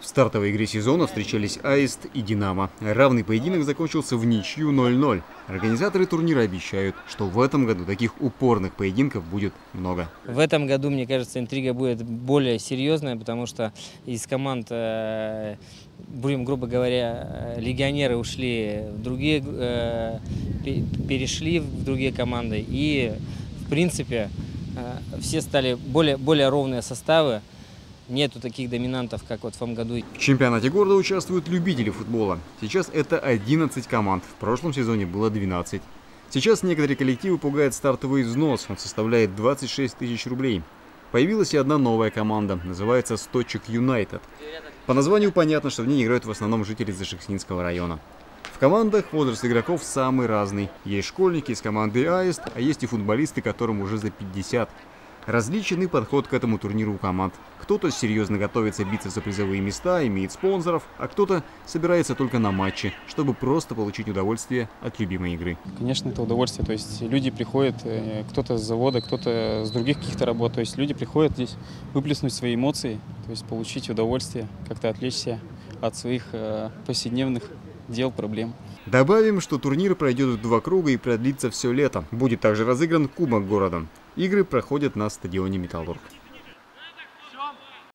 В стартовой игре сезона встречались Аист и Динамо. Равный поединок закончился в ничью 0-0. Организаторы турнира обещают, что в этом году таких упорных поединков будет много. В этом году, мне кажется, интрига будет более серьезная, потому что из команд, э, будем грубо говоря, э, легионеры ушли в другие, э, перешли в другие команды. И, в принципе, все стали более, более ровные составы нету таких доминантов, как вот в том году. В чемпионате города участвуют любители футбола. Сейчас это 11 команд, в прошлом сезоне было 12. Сейчас некоторые коллективы пугает стартовый взнос, он составляет 26 тысяч рублей. Появилась и одна новая команда, называется «Сточек Юнайтед». По названию понятно, что в ней играют в основном жители Зашекснинского района. В командах возраст игроков самый разный. Есть школьники из команды «Аист», а есть и футболисты, которым уже за 50. Различный подход к этому турниру у команд. Кто-то серьезно готовится биться за призовые места, имеет спонсоров, а кто-то собирается только на матчи, чтобы просто получить удовольствие от любимой игры. Конечно, это удовольствие. То есть люди приходят, э, кто-то с завода, кто-то с других каких-то работ. То есть люди приходят здесь выплеснуть свои эмоции, то есть получить удовольствие, как-то отвлечься от своих э, повседневных дел, проблем. Добавим, что турнир пройдет в два круга и продлится все лето. Будет также разыгран Кубок города. Игры проходят на стадионе «Металлург».